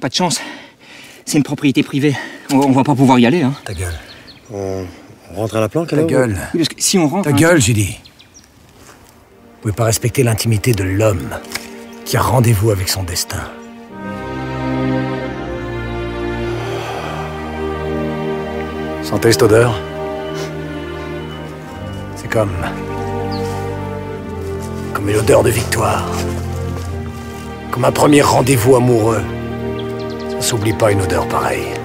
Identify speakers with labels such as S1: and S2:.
S1: Pas de chance. C'est une propriété privée. On, on va pas pouvoir y aller, hein.
S2: Ta gueule.
S3: On, on rentre à la planque
S2: Ta
S3: alors
S2: gueule.
S1: Oui, parce que si on rentre.
S2: Ta
S1: hein,
S2: gueule, j'ai dit. Vous pouvez pas respecter l'intimité de l'homme qui a rendez-vous avec son destin. Sentez cette odeur C'est comme... Comme une odeur de victoire. Comme un premier rendez-vous amoureux. S'oublie pas une odeur pareille.